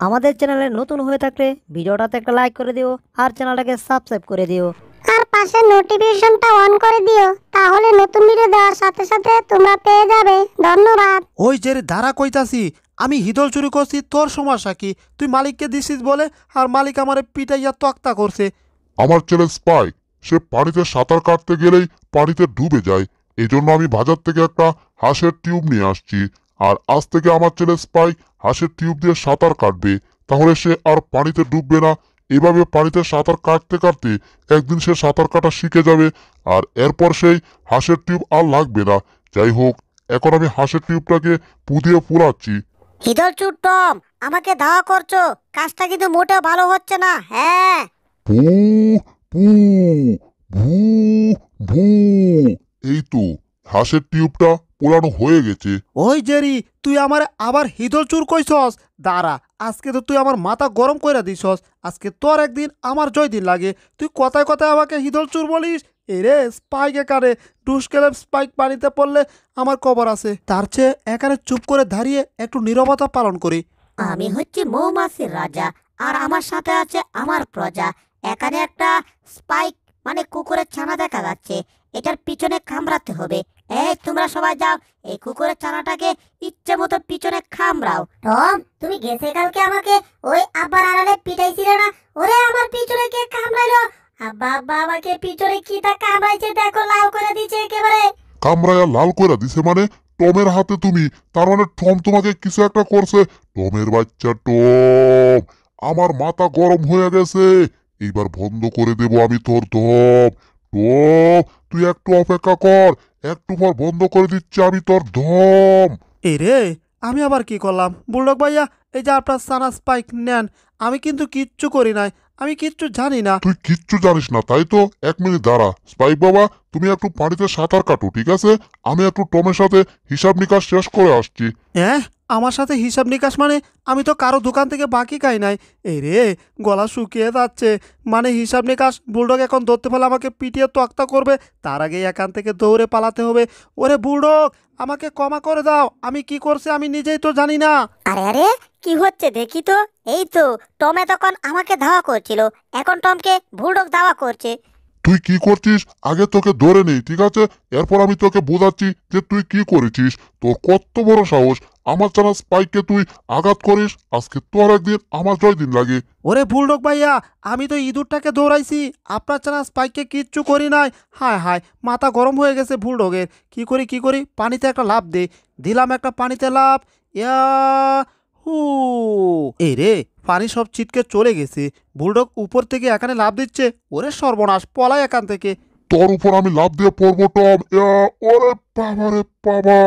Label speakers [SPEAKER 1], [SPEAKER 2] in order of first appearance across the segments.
[SPEAKER 1] আমাদের চ্যানেলে নতুন হয়ে থাকলে ভিডিওটাতে একটা লাইক করে দিও আর চ্যানেলটাকে সাবস্ক্রাইব করে দিও।
[SPEAKER 2] আর পাশে নোটিফিকেশনটা অন করে দিও তাহলে নতুন ভিডিও দেওয়ার সাথে সাথে তোমরা পেয়ে যাবে। ধন্যবাদ।
[SPEAKER 3] ওই যে রে ধারা কইতাছি আমি হিদল চুরি করছি তোর সমস্যা কি তুই মালিককে দিছিস বলে আর মালিক আমারে পিটাইয়া তক্তা করছে।
[SPEAKER 4] আমার ছেলে স্পাইক সে পানিতে সাঁতার কাটতে গেলেই পানিতে ডুবে যায়। এই জন্য আমি বাজার থেকে একটা হাঁসের টিউব নিয়ে আসছি। আর আজ থেকে আমার ছেলে স্পাইক হাঁসের টিউব দিয়ে সাঁতার কাটবে। তাহলে সে আর পানিতে ডুববে না। এভাবে পানিতে সাঁতার কাটতে কাটতে একদিন সে সাঁতার কাটা শিখে যাবে আর এরপর সেই হাঁসের টিউব আর লাগবে না। যাই হোক এখন আমি হাঁসের টিউবটাকে পুদিয়ে পুরাচ্ছি
[SPEAKER 2] হিদল চুট্টম আমাকে ধাওয়া করছ। কাজটা কিন্তু মোটেও ভালো হচ্ছে না হ্যাঁ।
[SPEAKER 4] পু পু ভু ভু। এই তো হাঁসের টিউবটা পোড়ানো হয়ে গেছে।
[SPEAKER 3] ওই জেরি তুই আমার আবার হিদল চুর কইছস? দাঁড়া আজকে তো তুই আমার মাথা গরম কইরা দিছস। আজকে তোর একদিন আমার জয় দিন লাগে। তুই কথায় কথায় আমাকে হিদল চুর বলিস? এরে স্পাইক একারে। ডুসকেলে স্পাইক পানিতে পড়লে আমার কবর আছে। তার চেয়ে এখানে চুপ করে দাঁড়িয়ে একটু নীরবতা পালন করি।
[SPEAKER 2] আমি হচ্ছে মৌমাছির রাজা আর আমার সাথে আছে আমার প্রজা। এখানে একটা স্পাইক মানে কুকুরের ছানা দেখা যাচ্ছে। এটার পিছনে কামড়াতে হবে। এই তোমরা সবাই যাও এই কুকুরের ছানাটাকে ইচ্ছে মতো পিছনে কামড়াও টম তুমি গেছে কালকে আমাকে ওই আব্বার আড়ালে পিটাইছিলে না? ওরে আমার পিছনে কে কামড়াইলো আব্বা আব্বা আমাকে পিছনে কিটা কামড়াইছে দেখো লাল করে দিয়েছে একেবারে।
[SPEAKER 4] কামরায়া লাল করে দিছে মানে টমের হাতে তুমি। তার মানে টম তোমাকে কিছু একটা করছে। টমের বাচ্চা টম আমার মাথা গরম হয়ে গেছে। এইবার বন্ধ করে দেব আমি তোর দম টম তুই একটু অপেক্ষা কর একটু পর বন্ধ করে দিচ্ছি আমি তোর ধম
[SPEAKER 3] এই রে আমি আবার কি করলাম? বুলডক ভাইয়া এই যে আপনার সানা স্পাইক নেন আমি কিন্তু কিচ্ছু করি নাই আমি কিচ্ছু জানি না।
[SPEAKER 4] তুই কিচ্ছু জানিস না তাই তো? এক মিনিট দাঁড়া। স্পাইক বাবা তুমি একটু পানিতে সাঁতার কাটো ঠিক আছে? আমি একটু টমের সাথে হিসাব নিকাশ শেষ করে আসছি।
[SPEAKER 3] হ্যাঁ? আমার সাথে হিসাব নিকাশ মানে আমি তো কারও দোকান থেকে বাকি খাই নাই। এই রে, গলা শুকিয়ে যাচ্ছে। মানে হিসাব নিকাশ, বুলডগ এখন ধরতে পারলে আমাকে পিটিয়ে তক্তা করবে, তার আগে এখান থেকে দৌড়ে পালাতে হবে। ওরে বুলডগ, আমাকে ক্ষমা করে দাও। আমি কি করছি আমি নিজেই তো জানি না।
[SPEAKER 2] আরে আরে, কি হচ্ছে দেখি তো। এই তো, টমে তখন আমাকে ধাওয়া করছিল। এখন টমকে ভুলডক ধাওয়া করছে।
[SPEAKER 4] তুই কি করছিস? আগে তোকে ধরে নেই, ঠিক আছে? এরপর আমি তোকে বোঝাচ্ছি যে তুই কি করেছিস। তোর কত বড় সাহস। আমার জানা স্পাইককে তুই আঘাত করিস। আজকে তোর একদিন আমার জয় দিন লাগে।
[SPEAKER 3] ওরে বুলডগ ভাইয়া, আমি তো ইঁদুরটাকে দৌড়াইছি। আপনার চানা স্পাইককে কিচ্ছু করি নাই। হায় হায়, মাথা গরম হয়ে গেছে বুলডগের। কি করি কি করি? পানিতে একটা লাভ দে। দিলাম একটা পানিতে লাভ ইয়া হু। এই রে পানি সব ছিটকে চলে গেছে। বুলডগ উপর থেকে এখানে লাভ দিচ্ছে। ওরে সর্বনাশ পলাই এখান থেকে।
[SPEAKER 4] তোর উপর আমি লাভ দিয়ে পড়ব টম। ওরে বাবা রে বাবা।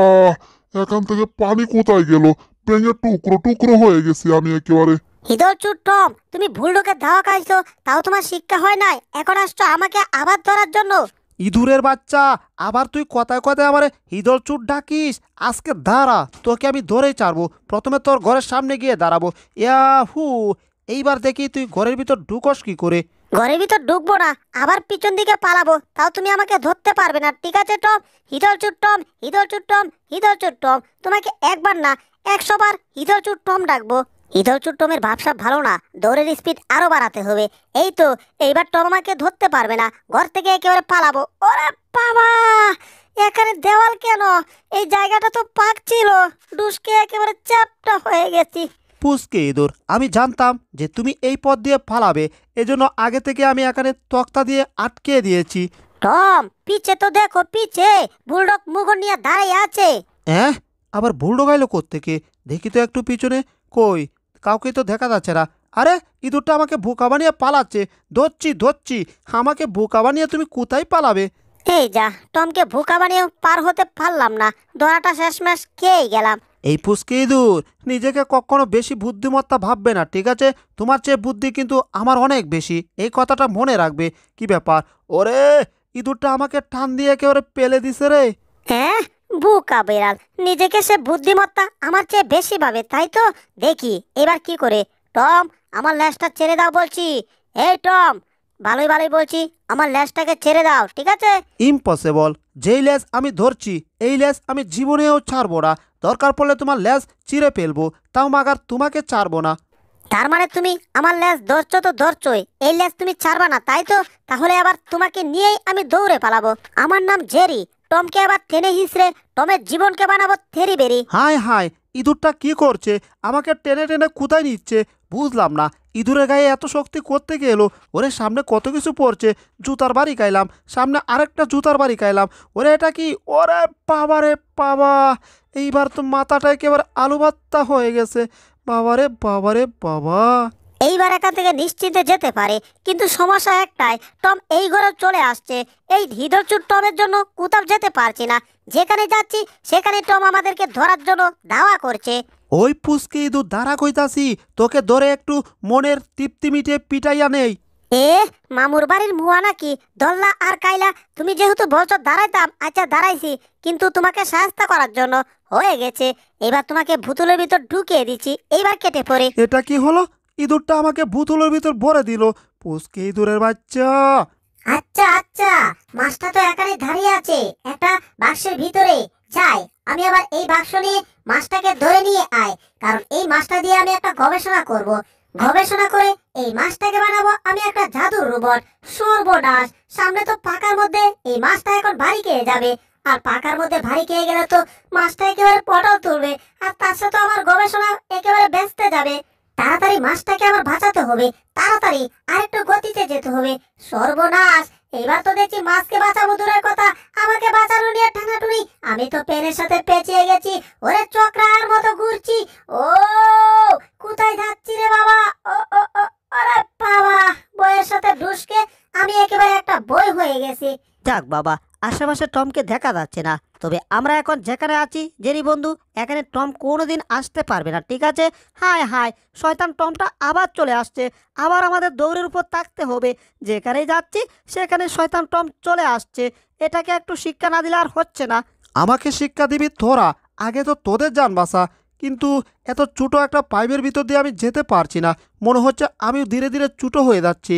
[SPEAKER 4] এখান থেকে পানি কোথায় গেল? ভেঙে টুকরো টুকরো হয়ে গেছি আমি একেবারে।
[SPEAKER 2] হিদল চুট টম। তুমি ভুলডকে ধাওয়া খাইছো তাও তোমার শিক্ষা হয় নাই। এখন আসছো আমাকে আবার ধরার জন্য।
[SPEAKER 3] ইঁদুরের বাচ্চা, আবার তুই কথায় কথায় আমার হিদল চুট ডাকিস। আজকে দাঁড়া, তোকে আমি ধরেই ছাড়বো। প্রথমে তোর ঘরের সামনে গিয়ে দাঁড়াবো। ইয়া হু এইবার দেখি তুই ঘরের ভিতর ঢুকস কি করে?
[SPEAKER 2] ঘরের ভিতর ঢুকবো না, আবার পিছন দিকে পালাবো। তাও তুমি আমাকে ধরতে পারবে না, ঠিক আছে, টম? হিদল চুট টম হিদল চুট টম হিদল চুট টম। তোমাকে একবার না, একশো বার হিদল চুট টম ডাকবো। হিদল চুট টমের ভাবসাব ভালো না দৌড়ের স্পিড আরও বাড়াতে হবে। এই তো এইবার টম আমাকে ধরতে পারবে না ঘর থেকে একেবারে পালাবো। ওরে বাবা! এখানে দেওয়াল কেন? এই জায়গাটা তো পাক ছিল ডুসকে একেবারে চ্যাপটা হয়ে গেছি।
[SPEAKER 3] পুচকে ইঁদুর আমি জানতাম যে তুমি এই পথ দিয়ে ফালাবে এজন্য আগে থেকে আমি এখানে তক্তা দিয়ে আটকে দিয়েছি।
[SPEAKER 2] টম পিছে তো দেখো পিছে বুলডগ মুগুর নিয়ে দাঁড়িয়ে আছে।
[SPEAKER 3] হ্যাঁ? আবার ভুল ঢোকাইলো কোত্থেকে? দেখি তো একটু পিছনে কই? কাউকে তো দেখা যাচ্ছে না। আরে ইঁদুরটা আমাকে বোকা বানিয়ে পালাচ্ছে। ধরছি ধরছি। আমাকে বোকা বানিয়ে তুমি কোথায় পালাবে?
[SPEAKER 2] এই যা টমকে ভুকা বানিয়ে পার হতে পারলাম না। ধরাটা শেষমেশ খেয়েই গেলাম।
[SPEAKER 3] এই পুচকে ইঁদুর নিজেকে কখনো বেশি বুদ্ধিমত্তা ভাববে না ঠিক আছে? তোমার চেয়ে বুদ্ধি কিন্তু আমার অনেক বেশি। এই কথাটা মনে রাখবে। কি ব্যাপার? ওরে ইঁদুরটা আমাকে টান দিয়ে একেবারে পেলে দিছে রে।
[SPEAKER 2] বুকা বেড়াল। নিজেকে সে বুদ্ধিমত্তা আমার চেয়ে বেশি ভাবে তাই তো? দেখি এবার কি করে? টম আমার ল্যাসটা ছেড়ে দাও বলছি। এই টম ভালোই ভালোই বলছি আমার ল্যাসটাকে ছেড়ে দাও ঠিক আছে?
[SPEAKER 3] ইম্পসিবল যেই লেজ আমি ধরছি এই লেজ আমি জীবনেও ছাড়বো না। দরকার পড়লে তোমার লেজ চিরে ফেলব তাও মাগার তোমাকে ছাড়বো না।
[SPEAKER 2] তার মানে তুমি আমার লেজ ধরছো তো ধরছোই এই লেজ তুমি ছাড়বা না তাই তো? তাহলে আবার তোমাকে নিয়েই আমি দৌড়ে পালাবো। আমার নাম জেরি টমকে আবার টেনে হিসড়ে টমের জীবনকে বানাবো থেরি বেরি।
[SPEAKER 3] হায় হায়, ইঁদুরটা কি করছে? আমাকে টেনে টেনে কোথায় নিচ্ছে। বুঝলাম না, ইঁদুরের গায়ে এত শক্তি করতে গেলো ওরে, সামনে কত কিছু পড়ছে। জুতার বাড়ি খাইলাম, সামনে আরেকটা জুতার বাড়ি খাইলাম। ওরে, এটা কি? ওরে বাবা রে বাবা, এইবার তো মাথাটা একেবারে আলু ভাত্তা হয়ে গেছে। বাবারে বাবারে বাবা।
[SPEAKER 2] এইবার এখান থেকে নিশ্চিন্তে যেতে পারে। কিন্তু সমস্যা একটাই টম এই ঘরে চলে আসছে। এই হৃদরচুর টমের জন্য কোথাও যেতে পারছি না। যেখানে যাচ্ছি সেখানে টম আমাদেরকে ধরার জন্য দাওয়া করছে।
[SPEAKER 3] ওই পুষ্কে ইঁদুর দাঁড়া কইতাছি তোকে ধরে একটু মনের তৃপ্তি মিটে পিটাইয়া নেই।
[SPEAKER 2] এ মামুর বাড়ির মুয়া নাকি? দল্লা আর কাইলা তুমি যেহেতু বলছো দাঁড়াইতাম আচ্ছা দাঁড়াইছি কিন্তু তোমাকে সাহায্য করার জন্য হয়ে গেছে। এবার তোমাকে ভুতুলের ভিতর ঢুকিয়ে দিচ্ছি এইবার কেটে পড়ে।
[SPEAKER 3] এটা কি হলো? ইঁদুরটা আমাকে বুতুলের ভিতর ভরে দিল। পুষ্কে ইঁদুরের বাচ্চা।
[SPEAKER 2] আচ্ছা আচ্ছা মাছটা তো এখানে দাঁড়িয়ে আছে। একটা বাক্সের ভিতরে। যাই, আমি আবার এই বাক্স নিয়ে মাছটাকে ধরে নিয়ে আয়। কারণ এই মাছটা দিয়ে আমি একটা গবেষণা করব। গবেষণা করে এই মাছটাকে বানাবো আমি একটা জাদুর রোবট, সর্বনাশ। সামনে তো পাকার মধ্যে এই মাছটা এখন ভারী খেয়ে যাবে। আর পাকার মধ্যে ভারী খেয়ে গেলে তো মাছটা একেবারে পটল তুলবে। আর তার সাথে আমার গবেষণা একেবারে ব্যস্ত যাবে। তাড়াতাড়ি মাছটাকে আমার বাঁচাতে হবে, তাড়াতাড়ি আরেকটু গতিতে যেতে হবে। সর্বনাশ! এবার তো দেখছি মাছকে বাঁচাবো দূরের কথা, আমাকে বাঁচানো নিয়ে টানাটুনি। আমি তো পেনের সাথে পেঁচিয়ে গেছি, ওরে চক্রার মতো ঘুরছি। ও, কোথায় যাচ্ছি রে বাবা? ও ও, আরে বাবা, বইয়ের সাথে ঢুসকে আমি একেবারে একটা বই হয়ে গেছি।
[SPEAKER 1] যাক বাবা, আশেপাশে টমকে দেখা যাচ্ছে না। তবে আমরা এখন যেখানে আছি, জেরি বন্ধু, এখানে টম কোনোদিন আসতে পারবে না, ঠিক আছে? হায় হায়, শয়তান টমটা আবার চলে আসছে, আবার আমাদের দৌড়ের উপর থাকতে হবে, যেখানেই যাচ্ছি, সেখানে শয়তান টম চলে আসছে, এটাকে একটু শিক্ষা না দিলে আর হচ্ছে না।
[SPEAKER 3] আমাকে শিক্ষা দিবি তোরা, আগে তো তোদের যান বাসা কিন্তু এত ছোটো একটা পাইপের ভিতর দিয়ে আমি যেতে পারছি না, মনে হচ্ছে আমি ধীরে ধীরে চুটো হয়ে যাচ্ছি।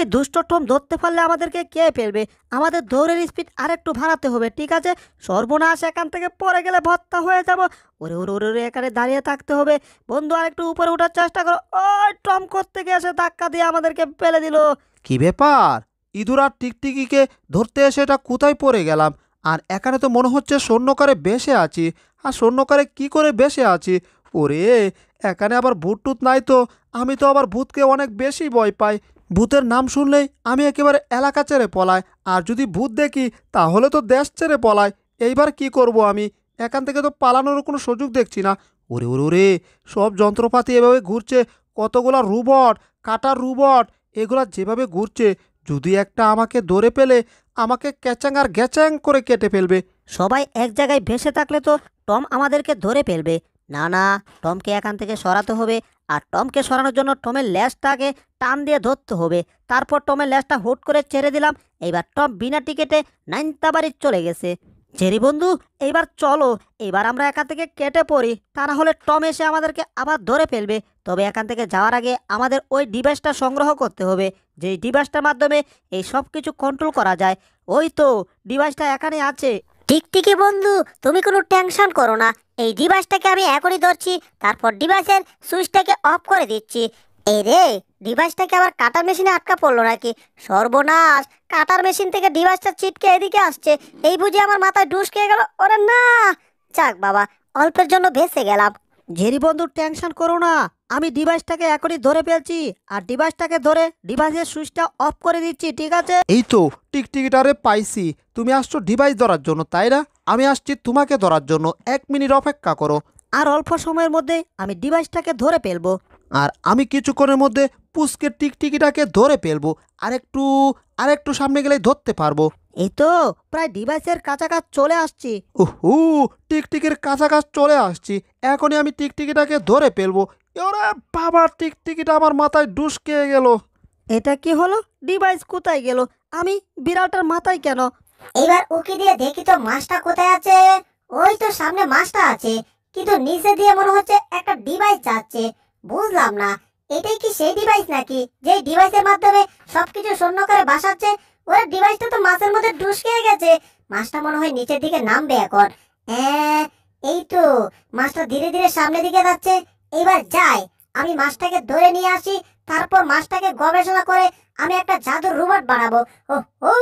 [SPEAKER 1] এই দুষ্ট টম ধরতে পারলে আমাদেরকে কে ফেলবে? আমাদের দৌড়ের স্পিড আরেকটু বাড়াতে হবে, ঠিক আছে? সর্বনাশ, এখান থেকে পরে গেলে ভত্তা হয়ে যাব। ওরে ওরে ওরে ওরে, এখানে দাঁড়িয়ে থাকতে হবে। বন্ধু, আরেকটু উপরে ওঠার চেষ্টা করো। ওই টম করতে গিয়ে এসে ধাক্কা দিয়ে আমাদেরকে ফেলে দিল।
[SPEAKER 3] কি ব্যাপার? ইঁদুর আর টিকটিকিকে ধরতে এসে এটা কোথায় পড়ে গেলাম? আর এখানে তো মনে হচ্ছে স্বর্ণকারে বেসে আছি। আর স্বর্ণকারে কি করে বেসে আছি? ওরে, এখানে আবার ভূত টুত নাই তো? আমি তো আবার ভূতকে অনেক বেশি ভয় পাই। ভূতের নাম শুনলেই আমি একেবারে এলাকা ছেড়ে পলাই, আর যদি ভূত দেখি তাহলে তো দেশ ছেড়ে পলাই। এইবার কি করব আমি? এখান থেকে তো পালানোর কোনো সুযোগ দেখছি না। ওরে ওরে ওরে, সব যন্ত্রপাতি এভাবে ঘুরছে, কতগুলা রুবট, কাটার রুবট, এগুলা যেভাবে ঘুরছে, যদি একটা আমাকে ধরে পেলে আমাকে ক্যাচাং আর গ্যাচাং করে কেটে ফেলবে।
[SPEAKER 1] সবাই এক জায়গায় ভেসে থাকলে তো টম আমাদেরকে ধরে ফেলবে। না না, টমকে এখান থেকে সরাতে হবে আর টমকে সরানোর জন্য টমের ল্যাসটাকে টান দিয়ে ধরতে হবে। তারপর টমের ল্যাসটা হুট করে ছেড়ে দিলাম। এইবার টম বিনা টিকেটে নাইনতা বাড়ি চলে গেছে। জেরি বন্ধু এইবার চলো। এবার আমরা এখান থেকে কেটে পড়ি। তা না হলে টম এসে আমাদেরকে আবার ধরে ফেলবে। তবে এখান থেকে যাওয়ার আগে আমাদের ওই ডিভাইসটা সংগ্রহ করতে হবে। যেই ডিভাইসটার মাধ্যমে এই সব কিছু কন্ট্রোল করা যায়। ওই তো, ডিভাইসটা এখানে আছে।
[SPEAKER 2] টিকটিকি বন্ধু, তুমি কোনো টেনশন করো না। এই ডিভাইসটাকে আমি এখনই ধরছি, তারপর ডিভাইসের সুইচটাকে অফ করে দিচ্ছি। এই রে ডিভাইসটাকে আবার কাটার মেশিনে আটকা পড়ল নাকি? সর্বনাশ, কাটার মেশিন থেকে ডিভাইসটা চিটকে এদিকে আসছে। এই বুঝে আমার মাথায় ডুস খেয়ে গেল? ওরে না! যাক বাবা, অল্পের জন্য ভেসে গেলাম।
[SPEAKER 1] জেরি বন্ধুর টেনশন করো না আমি ডিভাইসটাকে এখনই ধরে ফেলছি আর ডিভাইসটাকে ধরে ডিভাইসের সুইচটা অফ করে দিচ্ছি ঠিক আছে?
[SPEAKER 3] এই তো টিকটিকিটারে পাইছি। তুমি আসছো ডিভাইস ধরার জন্য তাই না? আমি আসছি তোমাকে ধরার জন্য। এক মিনিট অপেক্ষা করো।
[SPEAKER 1] আর অল্প সময়ের মধ্যে আমি ডিভাইসটাকে ধরে ফেলব।
[SPEAKER 3] আর আমি কিছুক্ষণের মধ্যে পুষ্কে টিকটিকিটাকে ধরে ফেলব আরেকটু আরেকটু সামনে গেলে ধরতে পারব।
[SPEAKER 1] এই তো প্রায় ডিভাইসের কাছাকাছি চলে আসছি।
[SPEAKER 3] উহু টিকটিকির কাছাকাছি চলে আসছি। এখনই আমি টিকটিকিটাকে ধরে ফেলব। ওরে বাবা টিকটিকিটা আমার মাথায় ডুসকে গেল।
[SPEAKER 1] এটা কি হলো? ডিভাইস কোথায় গেল? আমি বিড়ালটার মাথায় কেন?
[SPEAKER 2] এবার উকি দিয়ে দেখি তো মাছটা কোথায় আছে। ওই তো সামনে মাছটা আছে কিন্তু নিচে দিয়ে মনে হচ্ছে একটা ডিভাইস যাচ্ছে। বুঝলাম না। এটাই কি সেই ডিভাইস নাকি? যে ডিভাইসের মাধ্যমে সবকিছু শূন্য করে বাসাচ্ছে ওরা ডিভাইসটা তো মাছের মধ্যে ঢুসকে গেছে। মাছটা মনে হয় নিচের দিকে নামবে এখন। এই তো, মাছটা ধীরে ধীরে সামনের দিকে যাচ্ছে। এবার যাই, আমি মাছটাকে ধরে নিয়ে আসি, তারপর মাছটাকে গবেষণা করে আমি একটা জাদুর রোবট বানাবো। ও ও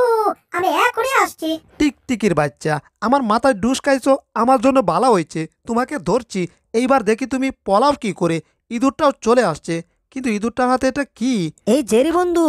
[SPEAKER 2] আমি এখনই আসছি।
[SPEAKER 3] টিকটিকির বাচ্চা, আমার মাথায় ডুস খাইছো আমার জন্য ভালো হয়েছে, তোমাকে ধরছি। এইবার দেখি তুমি পলাও কি করে। ইঁদুরটাও চলে আসছে, কিন্তু ইঁদুরটার হাতে এটা কি?
[SPEAKER 1] এই জেরি বন্ধু,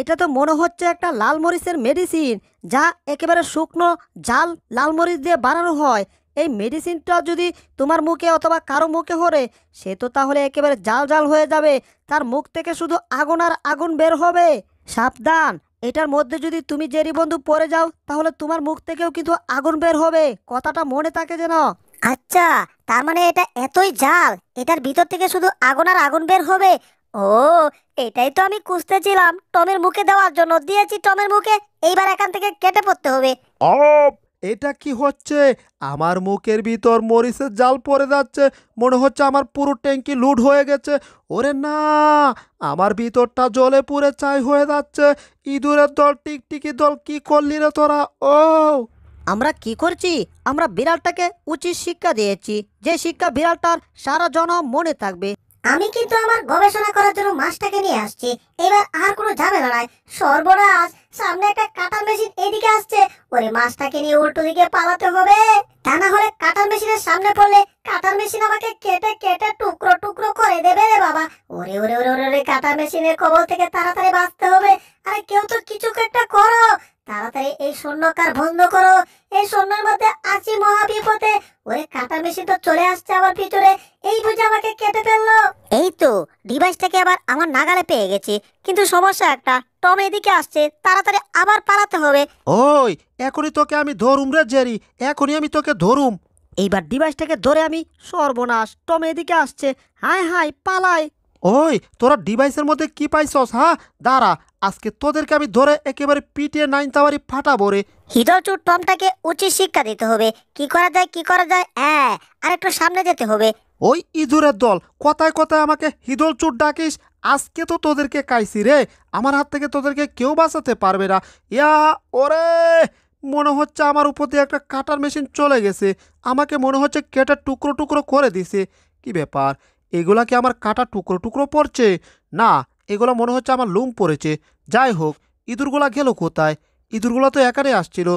[SPEAKER 1] এটা তো মনে হচ্ছে একটা লাল মরিচের মেডিসিন যা একেবারে শুকনো জাল লাল মরিচ দিয়ে বানানো হয়। এই মেডিসিনটা যদি তোমার মুখে অথবা কারও মুখে হরে সে তো তাহলে একেবারে জাল জাল হয়ে যাবে। তার মুখ থেকে শুধু আগুন আর আগুন বের হবে। সাবধান, এটার মধ্যে যদি তুমি জেরি বন্ধু পড়ে যাও, তাহলে তোমার মুখ থেকেও কিন্তু আগুন বের হবে। কথাটা মনে থাকে যেন।
[SPEAKER 2] আচ্ছা তার মানে এটা এতই জাল, এটার ভিতর থেকে শুধু আগুন আর আগুন বের হবে? ও, এটাই তো আমি খুঁজতেছিলাম। টমের মুখে দেওয়ার জন্য দিয়েছি টমের মুখে, এইবার এখান থেকে কেটে পড়তে হবে।
[SPEAKER 3] অপ এটা কি হচ্ছে? আমার মুখের ভিতর মরিচের জাল পড়ে যাচ্ছে, মনে হচ্ছে আমার পুরো ট্যাঙ্কি লুট হয়ে গেছে। ওরে না, আমার ভিতরটা জলে পুরে চাই হয়ে যাচ্ছে। ইঁদুরের দল, টিকটিকি দল, কি করলি রে তোরা? ও
[SPEAKER 1] আমরা কি করছি? আমরা বিড়ালটাকে উচিত শিক্ষা দিয়েছি। যে শিক্ষা বিড়ালটার সারা জনম মনে থাকবে।
[SPEAKER 2] আমি কিন্তু আমার গবেষণা করার জন্য মাছটাকে নিয়ে আসছি। এবার আর কোনো ঝামেলা নাই। সর্বনাশ! সামনে একটা কাটার মেশিন এদিকে আসছে। ওরে মাছটাকে নিয়ে উল্টো দিকে পালাতে হবে। তা না হলে কাটার মেশিনের সামনে পড়লে কাটার মেশিন আমাকে কেটে কেটে টুকরো টুকরো করে দেবে রে বাবা। ওরে ওরে ওরে ওরে কাটার মেশিনের কবল থেকে তাড়াতাড়ি বাঁচতে হবে। আরে কেউ তো কিছু একটা করো। তাড়াতাড়ি এই শূন্যকার বন্ধ করো। এই শূন্যের মধ্যে আছি মহা বিপদে ওরে কাটার মেশিন তো চলে আসছে আমার পিছনে এই বুঝে আমাকে কেটে ফেলল। এই তো ডিভাইসটাকে আবার আমার নাগালে পেয়ে গেছি। কিন্তু সমস্যা একটা টম এদিকে আসছে তাড়াতাড়ি আবার পালাতে হবে।
[SPEAKER 3] ওই এখনই তোকে আমি ধরুম রে জেরি এখনই আমি তোকে ধরুম।
[SPEAKER 1] এইবার ডিভাইসটাকে ধরে আমি সর্বনাশ টম এদিকে আসছে। হাই হাই পালাই
[SPEAKER 3] ওই তোরা ডিভাইসের মধ্যে কি পাইছস হ্যাঁ? দাঁড়া আজকে তোদেরকে আমি ধরে একেবারে পিটিয়ে নাইন তাওয়ারি ফাটাবো রে।
[SPEAKER 2] হিদলচুর টমটাকে উচিত শিক্ষা দিতে হবে। কি করা যায় কি করা যায় হ্যাঁ আর একটু সামনে যেতে হবে।
[SPEAKER 3] ওই ইঁদুরের দল কথায় কথায় আমাকে হিদল চুট ডাকিস আজকে তো তোদেরকে কাইছি রে। আমার হাত থেকে তোদেরকে কেউ বাঁচাতে পারবে না। ইয়া ওরে মনে হচ্ছে আমার উপর দিয়ে একটা কাটার মেশিন চলে গেছে। আমাকে মনে হচ্ছে কেটে টুকরো টুকরো করে দিছে। কি ব্যাপার? এগুলা কি আমার কাটা টুকরো টুকরো পড়ছে। না, এগুলো মনে হচ্ছে আমার লুম পড়েছে। যাই হোক, ইঁদুরগুলা গেল কোথায়? ইঁদুরগুলো তো একারে আসছিল।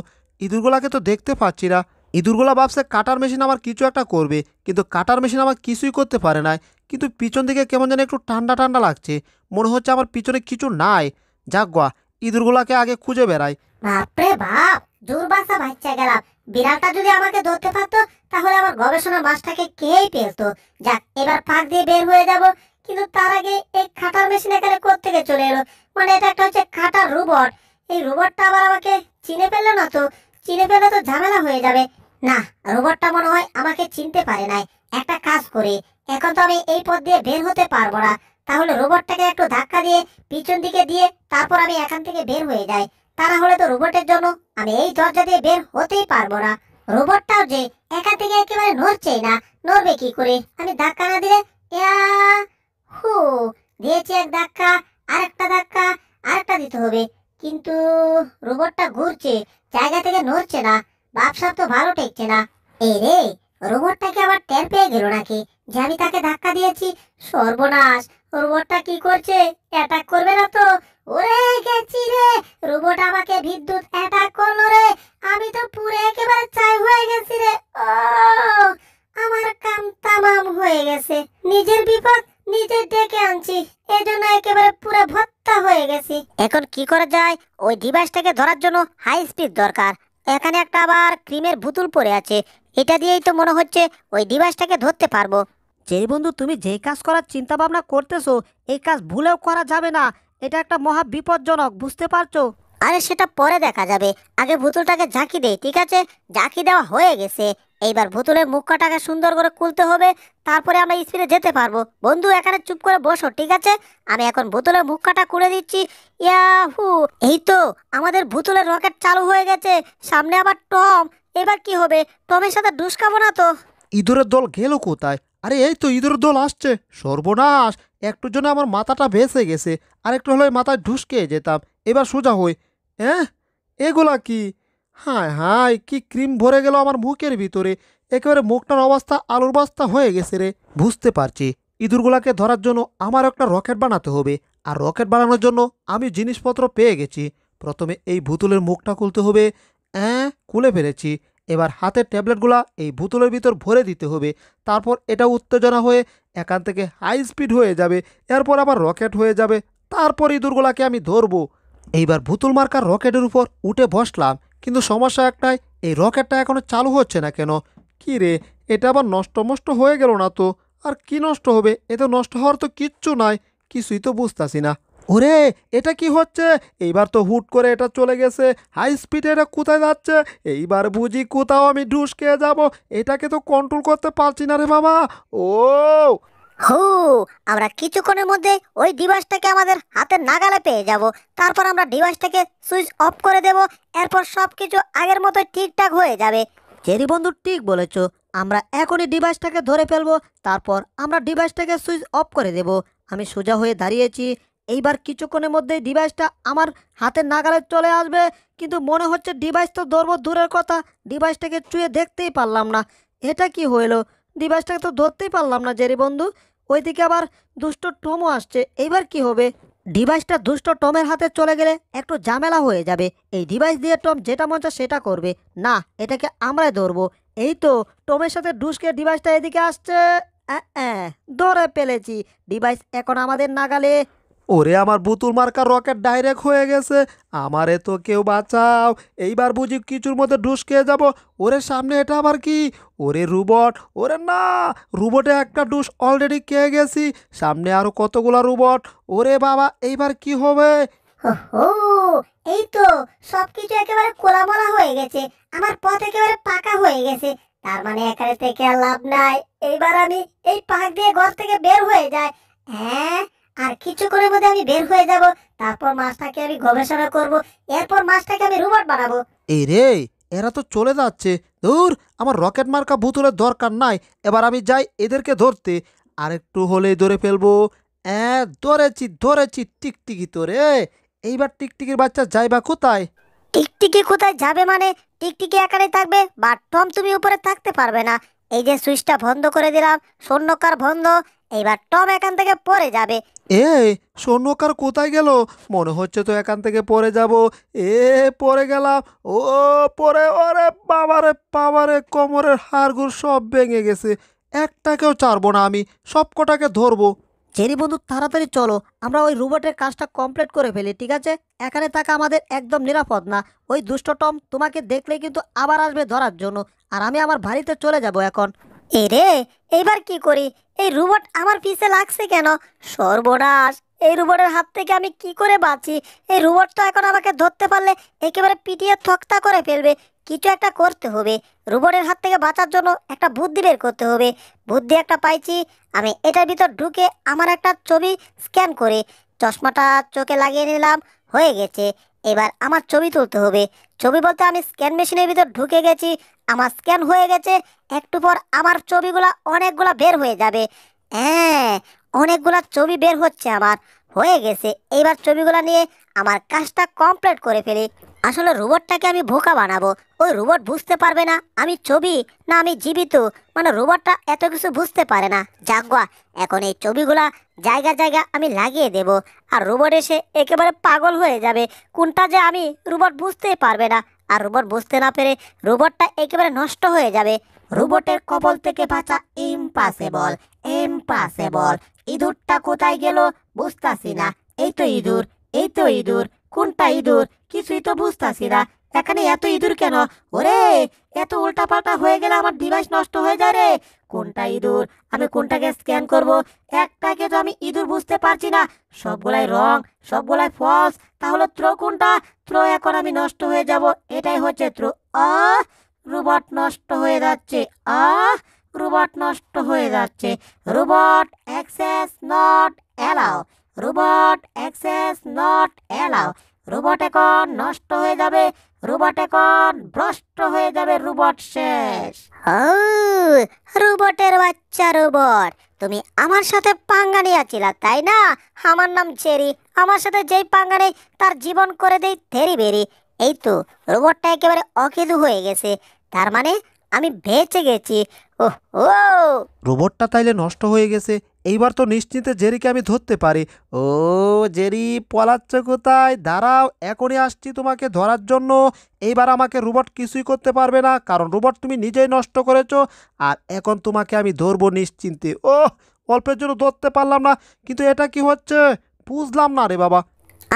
[SPEAKER 3] ইঁদুরগুলাকে তো দেখতে পাচ্ছি না। ইঁদুরগুলা ভাবছে কাটার মেশিন আমার কিছু একটা করবে, কিন্তু কাটার মেশিন আমার কিছুই করতে পারে না কিন্তু পিছন দিকে কেমন যেন একটু ঠান্ডা ঠান্ডা লাগছে। মনে হচ্ছে আমার পিছনে কিছু নাই। যাক গা, ইঁদুরগুলাকে আগে খুঁজে বেড়াই।
[SPEAKER 2] বাপরে বাপ জোর বাসা বাচ্চা গেলাম। বিড়ালটা যদি আমাকে ধরতে পারতো তাহলে আমার গবেষণা বাসটাকে কেই পেলতো যাক, এবার ফাঁক দিয়ে বের হয়ে যাব, কিন্তু তার আগে এই খাটার মেশিন এখানে কোত্থেকে চলে এলো? মানে এটা একটা হচ্ছে খাটার রোবট এই রোবটটা আবার আমাকে চিনে ফেলল না তো? চিনে ফেলে তো ঝামেলা হয়ে যাবে। না রোবটটা মনে হয় আমাকে চিনতে পারে নাই। একটা কাজ করি, এখন তো আমি এই পথ দিয়ে বের হতে পারব না। তাহলে রোবটটাকে একটু ধাক্কা দিয়ে পিছন দিকে দিয়ে তারপর আমি এখান থেকে বের হয়ে যাই। তা না হলে তো রোবটের জন্য আমি এই দরজা দিয়ে বের হতেই পারব না। রোবটটাও যে একা থেকে একেবারে নড়ছেই না, নড়বে কি করে? আমি ধাক্কা না দিলে হু, দিয়েছি এক ধাক্কা, আরেকটা ধাক্কা, আরেকটা দিতে হবে। কিন্তু রোবটটা ঘুরছে, জায়গা থেকে নড়ছে না, বাপসাপ তো ভালো টেকছে না। এই রে রোবটটাকে আবার টের পেয়ে গেল নাকি? যে আমি তাকে ধাক্কা দিয়েছি, সর্বনাশ, রোবটটা কি করছে? অ্যাটাক করবে না তো? ওরে গেছি রে রোবট আমাকে বিদ্যুৎ অ্যাটাক করল রে। আমি তো পুরো একেবারে চাই হয়ে গেছি রে। ও, আমার কাম তামাম হয়ে গেছে। নিজের বিপদ নিজে ডেকে আনছি। এজন্য একেবারে পুরো ভত্তা হয়ে গেছি। এখন কি করা যায়? ওই ডিভাইসটাকে ধরার জন্য হাই স্পিড দরকার। এখানে একটা আবার ক্রিমের বোতল পড়ে আছে। এটা দিয়েই তো মনে হচ্ছে ওই ডিভাইসটাকে ধরতে পারব।
[SPEAKER 1] যে বন্ধু তুমি যেই কাজ করার চিন্তা ভাবনা করতেছো, এই কাজ ভুলেও করা যাবে না। এটা একটা মহা বিপজ্জনক বুঝতে পারছ?
[SPEAKER 2] আরে সেটা পরে দেখা যাবে। আগে ভুতুলটাকে ঝাঁকি দে ঠিক আছে? ঝাঁকি দেওয়া হয়ে গেছে। এইবার ভুতুলের মুখটাকে সুন্দর করে খুলতে হবে তারপরে আমরা স্পিডে যেতে পারব। বন্ধু এখানে চুপ করে বসো ঠিক আছে? আমি এখন ভুতুলের মুখটা খুলে দিচ্ছি। ইয়াহু! এই তো আমাদের ভুতুলের রকেট চালু হয়ে গেছে। সামনে আবার টম। এবার কি হবে? টমের সাথে ডুসকাবো না তো?
[SPEAKER 3] ইঁদুরের দল গেল কোথায়? আরে এই তো ইঁদুরের দল আসছে। সর্বনাশ! একটুর জন্য আমার মাথাটা ভেসে গেছে, আর একটু হলে মাথায় ঢুসকে যেতাম। এবার সোজা হই। হ্যাঁ এগুলা কি? হায় হায়, কি ক্রিম ভরে গেল আমার মুখের ভিতরে। একেবারে মুখটার অবস্থা আলুর বস্তা হয়ে গেছে রে। বুঝতে পারছি। ইঁদুরগুলাকে ধরার জন্য আমার একটা রকেট বানাতে হবে, আর রকেট বানানোর জন্য আমি জিনিসপত্র পেয়ে গেছি। প্রথমে এই ভুতুলের মুখটা খুলতে হবে। অ্যাঁ? খুলে ফেলেছি। এবার হাতের ট্যাবলেটগুলা এই ভুতুলের ভিতর ভরে দিতে হবে। তারপর এটা উত্তেজনা হয়ে এখান থেকে হাই স্পিড হয়ে যাবে। এরপর আবার রকেট হয়ে যাবে। তারপর ইঁদুরগুলাকে আমি ধরবো। এইবার ভুতুল মার্কার রকেটের উপর উঠে বসলাম। কিন্তু সমস্যা একটাই, এই রকেটটা এখনও চালু হচ্ছে না কেন? কী রে, এটা আবার নষ্ট মষ্ট হয়ে গেল না তো? আর কি নষ্ট হবে? এতে নষ্ট হওয়ার তো কিচ্ছু নাই। কিছুই তো বুঝতাছি না। ওরে এটা কি হচ্ছে? এইবার তো হুট করে এটা চলে গেছে। হাই স্পিডে এটা কোথায় যাচ্ছে? এইবার বুঝি কোথাও আমি ঢুস খেয়ে যাব। এটাকে তো কন্ট্রোল করতে পারছি না রে বাবা। ও!
[SPEAKER 2] হু আমরা কিছুক্ষণের মধ্যে ওই ডিভাইসটাকে আমাদের হাতের নাগালে পেয়ে যাব। তারপর আমরা ডিভাইসটাকে সুইচ অফ করে দেব। এরপর সব কিছু আগের মতো ঠিকঠাক হয়ে যাবে।
[SPEAKER 1] চেরি বন্ধু ঠিক বলেছ। আমরা এখনই ডিভাইসটাকে ধরে ফেলব। তারপর আমরা ডিভাইসটাকে সুইচ অফ করে দেব। আমি সোজা হয়ে দাঁড়িয়েছি। এইবার কিছুক্ষণের মধ্যেই ডিভাইসটা আমার হাতের নাগালে চলে আসবে। কিন্তু মনে হচ্ছে ডিভাইস তো ধরবো দূরের কথা। ডিভাইসটাকে চুয়ে দেখতেই পারলাম না। এটা কি হইল? ডিভাইসটাকে তো ধরতেই পারলাম না, জেরি বন্ধু। ওইদিকে আবার দুষ্ট টমও আসছে। এইবার কি হবে? ডিভাইসটা দুষ্ট টমের হাতে চলে গেলে একটু ঝামেলা হয়ে যাবে। এই ডিভাইস দিয়ে টম যেটা মন সেটা করবে। না, এটাকে আমরাই ধরবো। এই তো টমের সাথে ডুসকে ডিভাইসটা এদিকে আসছে। ধরে ফেলেছি। ডিভাইস এখন আমাদের নাগালে
[SPEAKER 3] ওরে আমার বুতুল মার্কার রকেট ডাইরেক্ট হয়ে গেছে। আমারে তো কেউ বাঁচাও। এইবার বুঝি কিছুর মধ্যে খেয়ে যাব। ওরে সামনে এটা আবার কি? ওরে রুবট। ওরে না! রুবটে একটা ডুস অলরেডি খেয়ে গেছি। সামনে আরও কতগুলা রুবট। ওরে বাবা, এইবার কি হবে?
[SPEAKER 2] এই তো, সবকিছু একেবারে কোলামলা হয়ে গেছে। আমার পথ একেবারে পাকা হয়ে গেছে। তার মানে এখানে থেকে লাভ নাই। এইবার আমি এই পাক দিয়ে ঘর থেকে বের হয়ে যাই। হ্যাঁ? আর কিছুক্ষণের মধ্যে আমি বের হয়ে যাব তারপর মাছটাকে আমি গবেষণা করব এরপর মাছটাকে আমি রোবট বানাবো।
[SPEAKER 3] এই রে এরা তো চলে যাচ্ছে। দূর আমার রকেট মার্কা ভুতুলের দরকার নাই এবার আমি যাই এদেরকে ধরতে। আর একটু হলেই ধরে ফেলব। হ্যাঁ ধরেছি ধরেছি টিকটিকি তোরে এইবার টিকটিকির বাচ্চা যাইবা কোথায়?
[SPEAKER 2] টিকটিকি কোথায় যাবে মানে? টিকটিকি একারে থাকবে বা টম তুমি উপরে থাকতে পারবে না। এই যে সুইচটা বন্ধ করে দিলাম শূন্যকার বন্ধ। এইবার টম এখান থেকে পড়ে যাবে।
[SPEAKER 3] এই স্বর্ণকার কোথায় গেল? মনে হচ্ছে তো এখান থেকে পড়ে যাব। এ পড়ে গেলাম। ও পরে ওরে বাবারে বাবারে কোমরের হাড়গুড় সব ভেঙে গেছে। একটাকেও ছাড়বো না আমি সব কটাকে ধরবো।
[SPEAKER 1] চেরি বন্ধু তাড়াতাড়ি চলো। আমরা ওই রোবটের কাজটা কমপ্লিট করে ফেলি ঠিক আছে? এখানে থাকা আমাদের একদম নিরাপদ না। ওই দুষ্ট টম তোমাকে দেখলেই কিন্তু আবার আসবে ধরার জন্য। আর আমি আমার বাড়িতে চলে যাব এখন।
[SPEAKER 2] এ রে, এইবার কি করি? এই রোবট আমার পিছে লাগছে কেন? সর্বনাশ! এই রোবটের হাত থেকে আমি কি করে বাঁচি? এই রোবট তো এখন আমাকে ধরতে পারলে একেবারে পিটিয়ে থকতা করে ফেলবে। কিছু একটা করতে হবে। রোবটের হাত থেকে বাঁচার জন্য একটা বুদ্ধি বের করতে হবে। বুদ্ধি একটা পাইছি, আমি এটার ভিতর ঢুকে আমার একটা ছবি স্ক্যান করে চশমাটা চোখে লাগিয়ে নিলাম, হয়ে গেছে। এবার আমার ছবি তুলতে হবে। ছবি বলতে আমি স্ক্যান মেশিনের ভিতর ঢুকে গেছি আমার স্ক্যান হয়ে গেছে, একটু পর আমার ছবিগুলা অনেকগুলা বের হয়ে যাবে। হ্যাঁ অনেকগুলা ছবি বের হচ্ছে আমার, হয়ে গেছে। এইবার ছবিগুলা নিয়ে আমার কাজটা কমপ্লিট করে ফেলি। আসলে রোবটটাকে আমি বোকা বানাবো। ওই রোবট বুঝতে পারবে না আমি ছবি না আমি জীবিত। মানে রোবটটা এত কিছু বুঝতে পারে না। যাগুয়া এখন এই ছবিগুলা জায়গা জায়গা আমি লাগিয়ে দেব। আর রোবট এসে একেবারে পাগল হয়ে যাবে। কোনটা যে আমি রোবট বুঝতেই পারবে না। আর রোবট বুঝতে না পেরে রোবটটা একেবারে নষ্ট হয়ে যাবে। রোবটের কবল থেকে বাঁচা ইম্পাসেবল ইম্পাসেবল ইঁদুরটা কোথায় গেল বুঝতাছি না। এই তো ইঁদুর, এই তো ইঁদুর। কোনটা ইঁদুর? কিছুই তো বুঝতাছি না। এখানে এত ইঁদুর কেন? ওরে, এত উল্টাপাল্টা হয়ে গেলে আমার ডিভাইস নষ্ট হয়ে যায় রে। কোনটা ইঁদুর? আমি কোনটাকে স্ক্যান করব? একটাকে তো আমি ইঁদুর বুঝতে পারছি না। সবগুলাই রং, সবগুলাই ফলস তাহলে ত্রো কোনটা? ত্রো, এখন আমি নষ্ট হয়ে যাব। এটাই হচ্ছে ত্রো। আহ রোবট নষ্ট হয়ে যাচ্ছে। আহ রোবট নষ্ট হয়ে যাচ্ছে। Robot access not allow robot access not allow robot এখন নষ্ট হয়ে যাবে রোবট এখন ভ্রষ্ট হয়ে যাবে, রোবট শেষ। রোবটের বাচ্চা রোবট। তুমি আমার সাথে পাঙ্গা নিয়েছিলা তাই না? আমার নাম চেরি। আমার সাথে যেই পাঙ্গা নেই, তার জীবন করে দেই থেরি বেরি। এই তো, রোবটটা একেবারে অকেদু হয়ে গেছে। তার মানে আমি বেঁচে গেছি। ও
[SPEAKER 3] রোবটটা তাইলে নষ্ট হয়ে গেছে এইবার তো নিশ্চিন্তে জেরিকে আমি ধরতে পারি। ও জেরি পলাচ্ছ কোথায়? দাঁড়াও এখনই আসছি তোমাকে ধরার জন্য। এইবার আমাকে রোবট কিছুই করতে পারবে না কারণ রোবট তুমি নিজেই নষ্ট করেছ আর এখন তোমাকে আমি ধরবো নিশ্চিন্তে। ও অল্পের জন্য ধরতে পারলাম না কিন্তু এটা কি হচ্ছে? বুঝলাম না রে বাবা।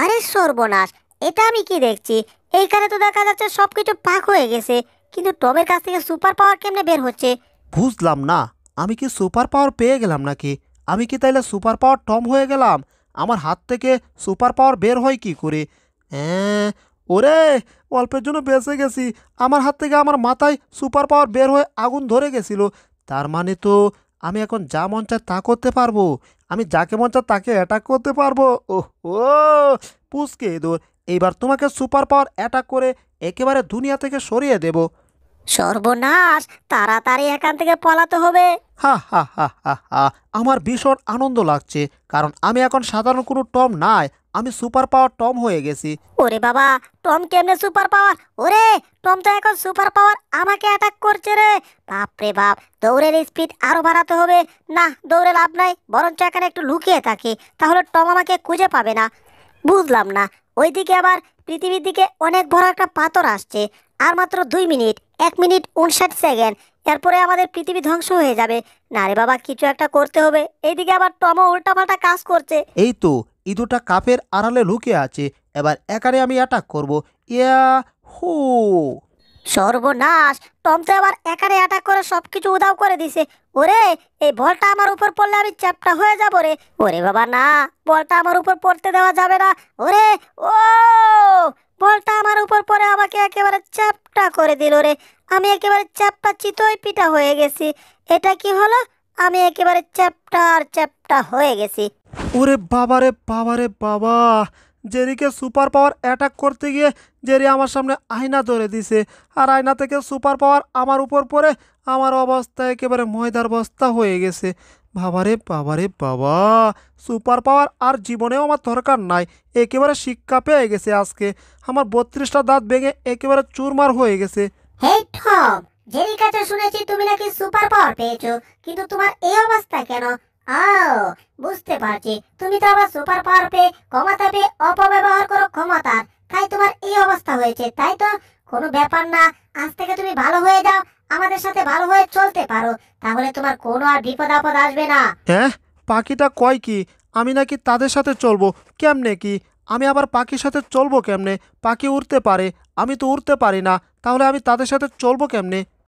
[SPEAKER 2] আরে সর্বনাশ এটা আমি কি দেখছি? এইখানে তো দেখা যাচ্ছে সবকিছু পাক হয়ে গেছে কিন্তু টমের কাছ থেকে সুপার পাওয়ার কেমনে বের হচ্ছে?
[SPEAKER 3] বুঝলাম না, আমি কি সুপার পাওয়ার পেয়ে গেলাম নাকি? আমি কি তাইলে সুপার পাওয়ার টম হয়ে গেলাম? আমার হাত থেকে সুপার পাওয়ার বের হয় কি করে? হ্যাঁ ওরে, অল্পের জন্য বেঁচে গেছি। আমার হাত থেকে আমার মাথায় সুপার পাওয়ার বের হয়ে আগুন ধরে গেছিল। তার মানে তো আমি এখন যা মন চায় তা করতে পারব। আমি যাকে মন চায় তাকে অ্যাটাক করতে পারব। ও ও পুচকে দোর। এইবার তোমাকে সুপার পাওয়ার অ্যাটাক করে একেবারে দুনিয়া থেকে সরিয়ে দেবো।
[SPEAKER 2] সর্বনাশ তাড়াতাড়ি এখান থেকে পলাতে হবে।
[SPEAKER 3] হা হা হা হা হা আমার ভীষণ আনন্দ লাগছে কারণ আমি এখন সাধারণ কোনো টম নাই আমি সুপার পাওয়ার টম হয়ে গেছি।
[SPEAKER 2] ওরে বাবা টম কেমনে সুপার পাওয়ার? ওরে টম তো এখন সুপার পাওয়ার আমাকে অ্যাটাক করছে রে। বাপ রে বাপ দৌড়ের স্পিড আরও বাড়াতে হবে। না দৌড়ে লাভ নাই বরঞ্চ এখানে একটু লুকিয়ে থাকি তাহলে টম আমাকে খুঁজে পাবে না। বুঝলাম না ওইদিকে আবার পৃথিবীর দিকে অনেক বড় একটা পাথর আসছে আর মাত্র দুই মিনিট। এক মিনিট উনষাট সেকেন্ড এরপরে আমাদের পৃথিবী ধ্বংস হয়ে যাবে। না রে বাবা কিছু একটা করতে হবে। এইদিকে আবার টমও উল্টাপাল্টা কাজ করছে।
[SPEAKER 3] এই তো ইঁদুরটা কাপের আড়ালে লুকিয়ে আছে। এবার একারে আমি অ্যাটাক করব। ইয়া হু।
[SPEAKER 2] সর্বনাশ! টম তো আবার একারে অ্যাটাক করে সবকিছু উদাও করে দিছে। ওরে এই বলটা আমার উপর পড়লে আমি চ্যাপটা হয়ে যাব রে। ওরে বাবা না বলটা আমার উপর পড়তে দেওয়া যাবে না। ওরে ও! বলটা আমার উপর পরে আমাকে একেবারে চ্যাপটা করে দিল রে। আমি একেবারে চ্যাপটা চিতই পিটা হয়ে গেছি। এটা কি হলো? আমি একেবারে চ্যাপটা আর চ্যাপটা হয়ে গেছি।
[SPEAKER 3] ওরে বাবারে বাবারে বাবা! জেরিকে সুপার পাওয়ার অ্যাটাক করতে গিয়ে জেরি আমার সামনে আয়না ধরে দিছে। আর আয়না থেকে সুপার পাওয়ার আমার উপর পড়ে আমার অবস্থা একেবারে ময়দার বস্তা হয়ে গেছে। বাবারে বাবারে, বাবা। সুপার পাওয়ার আর জীবনেও আমার দরকার নাই। একেবারে শিক্ষা পেয়ে গেছে আজকে। আমার বত্রিশটা দাঁত ভেঙে একেবারে চুরমার হয়ে গেছে।
[SPEAKER 2] জেরির কাছে শুনেছি তুমি নাকি সুপার পাওয়ার পেয়েছ, কিন্তু তোমার এই অবস্থা কেন? ও, বুঝতে পারছি। তুমি তো আবার সুপার পাওয়ার পেয়ে, ক্ষমতা পেয়ে অপব্যবহার করো ক্ষমতার। তাই তোমার এই অবস্থা হয়েছে, তাই তো? কোনো ব্যাপার না। আজ থেকে তুমি ভালো হয়ে যাও। আমাদের সাথে ভালো হয়ে চলতে পারো, তাহলে তোমার কোনো আর বিপদ আপদ আসবে না।
[SPEAKER 3] হ্যাঁ? পাখিটা কয় কি? আমি নাকি তাদের সাথে চলবো, কেমনে কি? আমি আবার পাখির সাথে চলবো কেমনে? পাখি উড়তে পারে, আমি তো উড়তে পারি না, তাহলে আমি তাদের সাথে চলবো কেমনে?